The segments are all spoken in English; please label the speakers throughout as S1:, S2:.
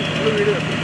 S1: look at this.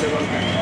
S1: して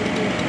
S1: Thank you.